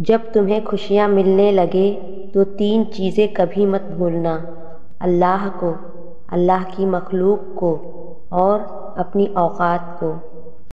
जब तुम्हें खुशियाँ मिलने लगे तो तीन चीज़ें कभी मत भूलना। अल्लाह को, अल्लाह की मखलूक को और अपनी औक़ात को।